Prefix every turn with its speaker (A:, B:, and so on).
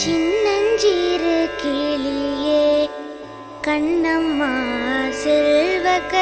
A: சின்னஞ்சிறு கிளியே கண்ணம்மா செல்வக்க